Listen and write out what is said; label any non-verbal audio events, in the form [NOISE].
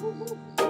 Woo-hoo! [LAUGHS]